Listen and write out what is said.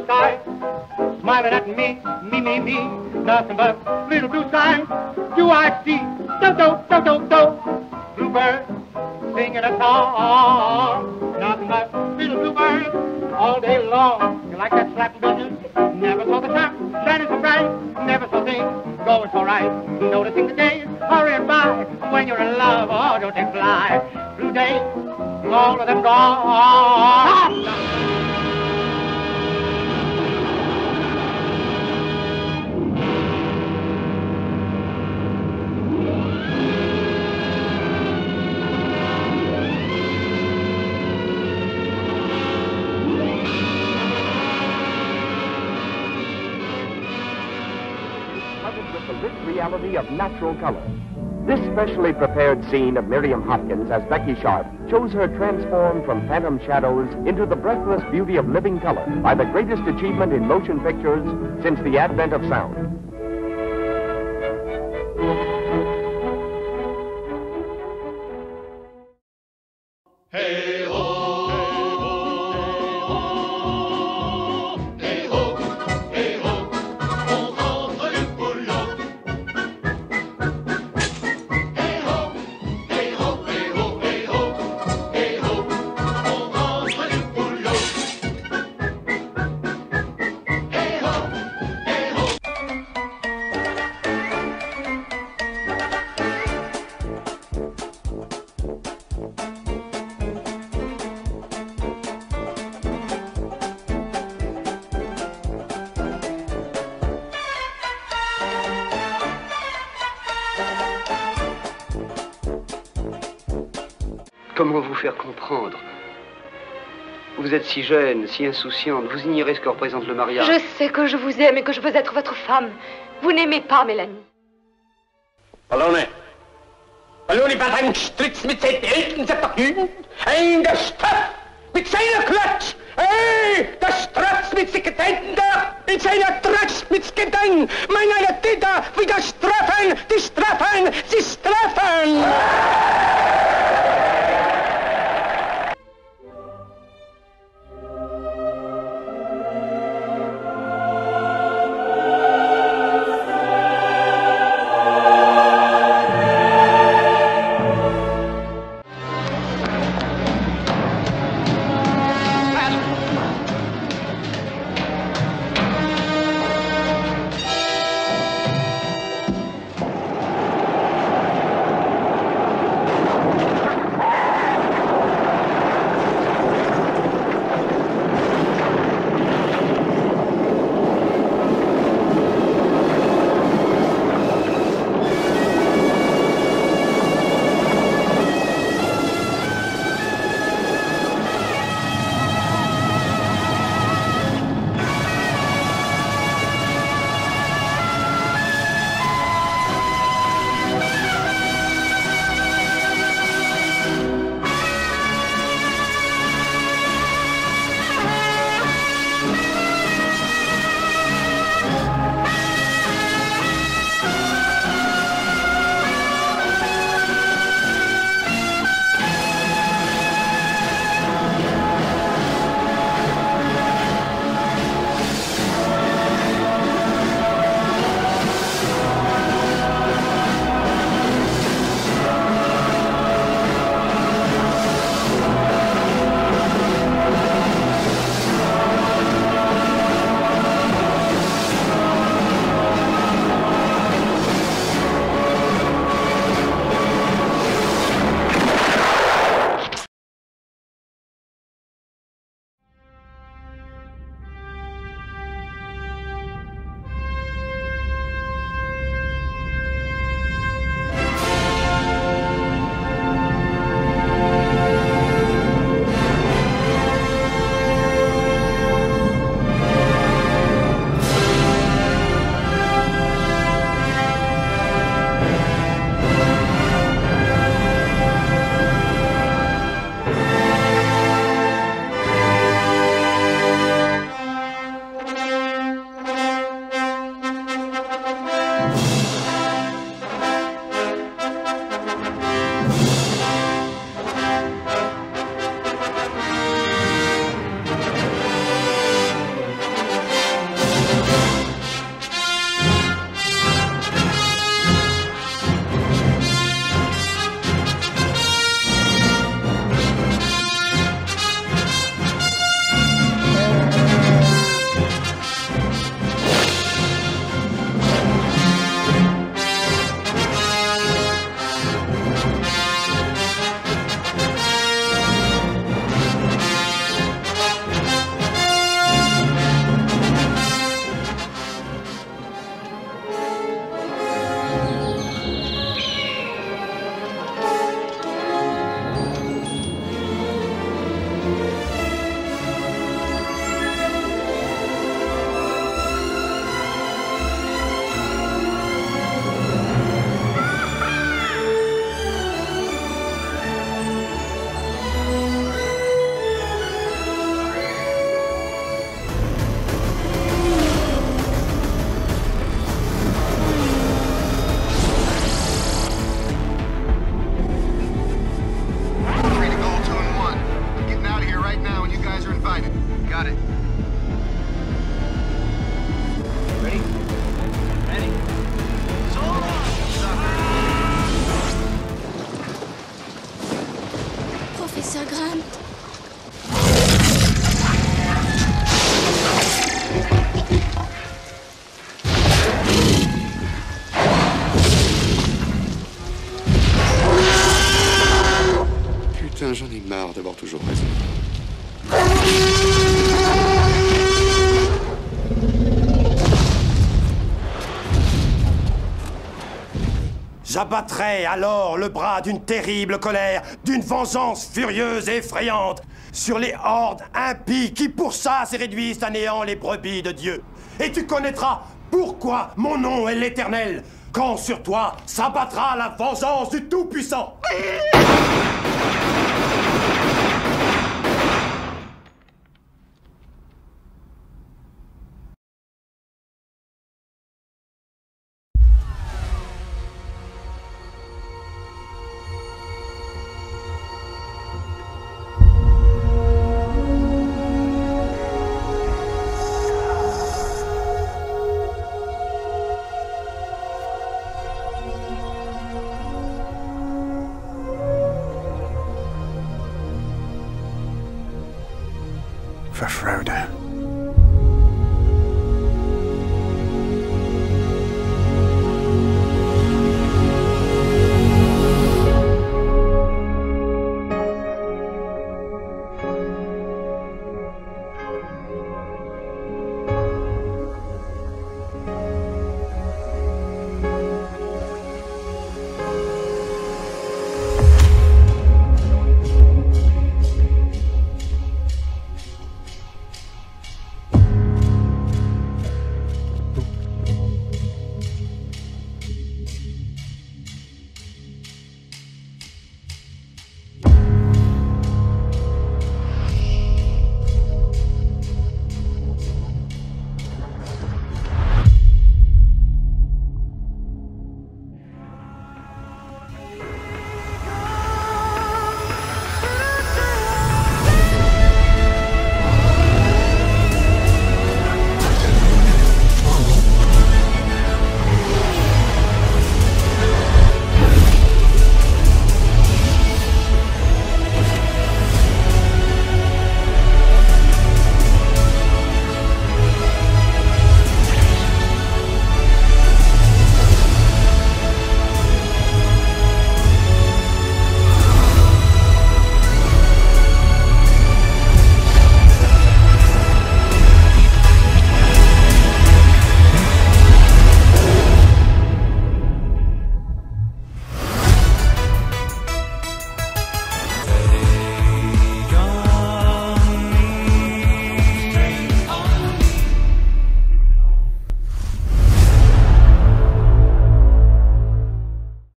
Blue sky, smiling at me, me, me, me, nothing but little blue sky. Do I see? Do, do, do, do, do. Bluebird singing a song, nothing but little bluebird all day long. You like that slapping business? Never saw the sun shining so bright, never saw things going so right. Noticing the days hurrying by when you're in love, oh, don't they fly? Blue days, all of them gone. Reality of natural color. This specially prepared scene of Miriam Hopkins as Becky Sharp shows her transformed from phantom shadows into the breathless beauty of living color by the greatest achievement in motion pictures since the advent of sound. Comment vous faire comprendre Vous êtes si jeune, si insouciante, vous ignorez ce que représente le mariage. Je sais que je vous aime et que je veux être votre femme. Vous n'aimez pas Mélanie. Ballone war ein Stritz mit seinen Eltern vergnügen. Ein der Stadt mit seiner Klatsch. Hey, der Stratz mit sich Gedenken da. In seiner Tratsch mit Gedenken. Meine Täter wieder strafen, die strafen, sie strafen. J'abattrai alors le bras d'une terrible colère, d'une vengeance furieuse et effrayante sur les hordes impies qui pour ça se réduisent à néant les brebis de Dieu. Et tu connaîtras pourquoi mon nom est l'Éternel, quand sur toi s'abattra la vengeance du Tout-Puissant.